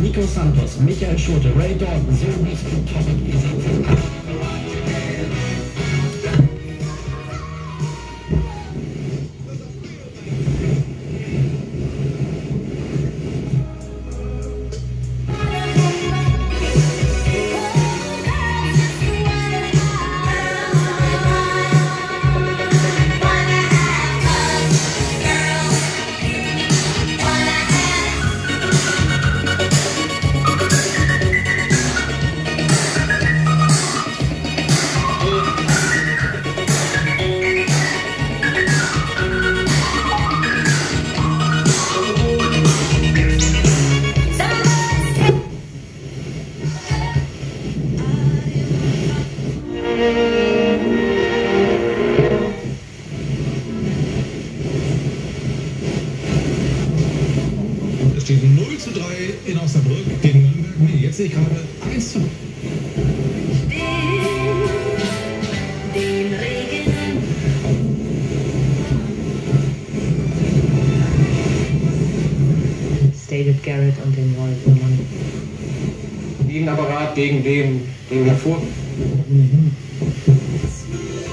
Nico Santos, Michael Schulte, Ray Dalton, so Topic is steht 0 zu 3 in Osnabrück gegen Nürnberg. Nee, jetzt sehe ich gerade 1 zu 0. den Regen. David Garrett und den Royal Woman. Gegenapparat gegen den, den wir vor. Smooth